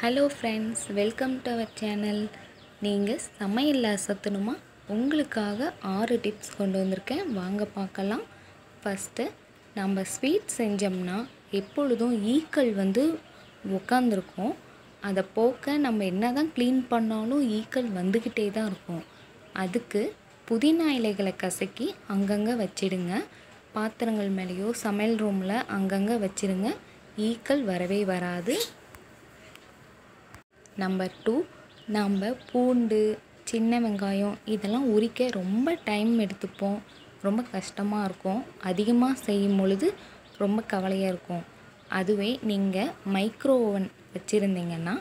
Hello friends welcome to our channel நீங்கள் சமையல் அசத்தணுமா? உங்களுக்காக ஆறு டிப்ஸ் கொண்டு வந்திருக்கேன். வாங்க பார்க்கலாம். ஃபஸ்ட்டு நம்ம ஸ்வீட் செஞ்சோம்னா எப்பொழுதும் ஈக்கள் வந்து உட்காந்துருக்கும் அதை போக்க நம்ம என்ன தான் க்ளீன் பண்ணாலும் ஈக்கள் வந்துக்கிட்டே தான் இருக்கும். அதுக்கு புதினா இலைகளை கசக்கி அங்கங்கே வச்சிடுங்க. பாத்திரங்கள் மேலேயோ சமையல் ரூமில் அங்கங்கே வச்சிடுங்க ஈக்கள் வரவே வராது. நம்பர் டூ நம்ம பூண்டு சின்ன வெங்காயம் இதெல்லாம் உரிக்க ரொம்ப டைம் எடுத்துப்போம். ரொம்ப கஷ்டமாக இருக்கும். அதிகமாக செய்யும் பொழுது ரொம்ப கவலையாக இருக்கும். அதுவே நீங்கள் மைக்ரோ ஓவன் வச்சுருந்தீங்கன்னா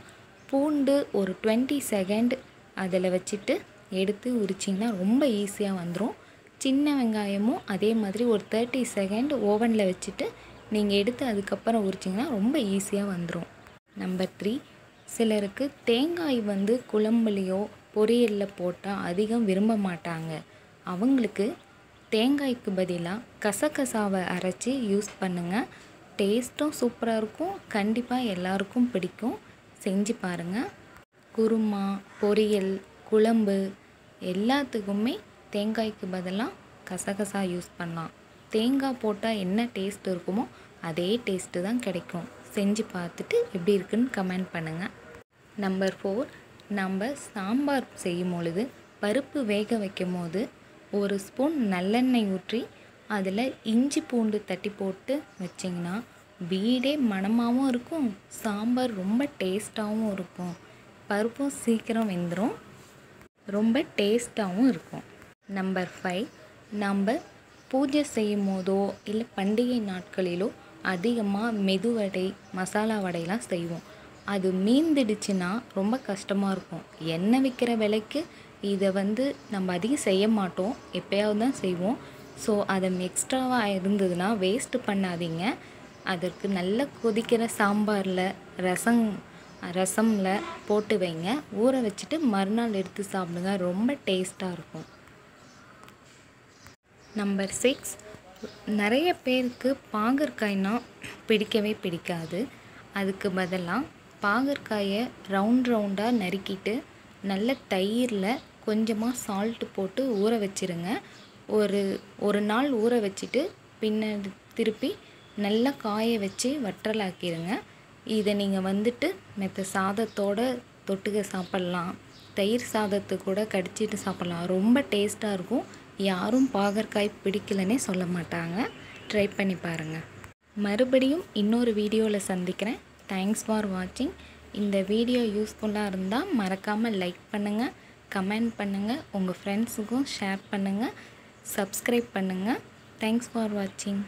பூண்டு ஒரு டுவெண்ட்டி செகண்ட் அதில் வச்சுட்டு எடுத்து உரிச்சிங்கன்னா ரொம்ப ஈஸியாக வந்துடும் சின்ன வெங்காயமும் அதே மாதிரி ஒரு தேர்ட்டி செகண்ட் ஓவனில் வச்சுட்டு நீங்கள் எடுத்து அதுக்கப்புறம் உரிச்சிங்கன்னா ரொம்ப ஈஸியாக வந்துடும் நம்பர் த்ரீ சிலருக்கு தேங்காய் வந்து குழம்புலையோ பொரியலில் போட்டால் அதிகம் விரும்ப மாட்டாங்க. அவங்களுக்கு தேங்காய்க்கு பதிலாக கசகசாவை அரைச்சி யூஸ் பண்ணுங்கள் டேஸ்ட்டும் சூப்பராக இருக்கும். கண்டிப்பாக எல்லாருக்கும் பிடிக்கும். செஞ்சு பாருங்கள் குருமா பொரியல் குழம்பு எல்லாத்துக்குமே தேங்காய்க்கு பதிலாக கசகசா யூஸ் பண்ணலாம். தேங்காய் போட்டால் என்ன டேஸ்ட் இருக்குமோ அதே டேஸ்ட்டு தான் கிடைக்கும். செஞ்சு பார்த்துட்டு எப்படி இருக்குன்னு கமெண்ட் பண்ணுங்கள் நம்பர் ஃபோர் நம்ம சாம்பார் செய்யும் பொழுது பருப்பு வேக வைக்கும் போது ஒரு ஸ்பூன் நல்லெண்ணெய் ஊற்றி அதில் இஞ்சி பூண்டு தட்டி போட்டு வச்சிங்கன்னா வீடே மணமாகவும் இருக்கும் சாம்பார் ரொம்ப டேஸ்ட்டாகவும் இருக்கும். பருப்பும் சீக்கிரம் வெந்துடும் ரொம்ப டேஸ்ட்டாகவும் இருக்கும். நம்பர் ஃபைவ் நம்ம பூஜை செய்யும் போதோ இல்லை பண்டிகை நாட்களிலோ அதிகமாக மெதுவடை மசாலா வடையெல்லாம் செய்வோம். அது மீந்துடுச்சுன்னா ரொம்ப கஷ்டமாக இருக்கும். எண்ணெய் விற்கிற விலைக்கு இதை வந்து நம்ம அதிகம் செய்ய மாட்டோம். எப்போயாவது தான் செய்வோம். ஸோ அதை எக்ஸ்ட்ராவாக இருந்ததுன்னா வேஸ்ட்டு பண்ணாதீங்க. அதற்கு நல்ல கொதிக்கிற சாம்பாரில் ரசம் ரசமில் போட்டு வைங்க. ஊற வச்சுட்டு மறுநாள் எடுத்து சாப்பிடுங்க. ரொம்ப டேஸ்ட்டாக இருக்கும். நம்பர் சிக்ஸ் நிறைய பேருக்கு பாகற்காய்னா பிடிக்கவே பிடிக்காது. அதுக்கு பதிலாக பாகற்காயை ரவுண்ட் ரவுண்டாக நறுக்கிட்டு நல்ல தயிரில் கொஞ்சமாக சால்ட்டு போட்டு ஊற வச்சிருங்க. ஒரு ஒரு நாள் ஊற வச்சுட்டு பின்ன திருப்பி நல்லா காய வச்சு வற்றலாக்கிடுங்க இதை நீங்கள் வந்துட்டு மெத்த சாதத்தோட தொட்டுக்க சாப்பிட்லாம். தயிர் சாதத்தை கூட கடிச்சிட்டு சாப்பிட்லாம். ரொம்ப டேஸ்ட்டாக இருக்கும். யாரும் பாகற்காய் பிடிக்கலன்னே சொல்ல மாட்டாங்க. ட்ரை பண்ணி பாருங்கள் மறுபடியும் இன்னொரு வீடியோவில் சந்திக்கிறேன். தேங்க்ஸ் ஃபார் வாட்சிங் இந்த வீடியோ யூஸ்ஃபுல்லாக இருந்தால் மறக்காமல் லைக் பண்ணுங்கள் கமெண்ட் பண்ணுங்கள் உங்கள் ஃப்ரெண்ட்ஸுக்கும் ஷேர் பண்ணுங்கள் சப்ஸ்கிரைப் பண்ணுங்கள் தேங்க்ஸ் ஃபார் வாட்சிங்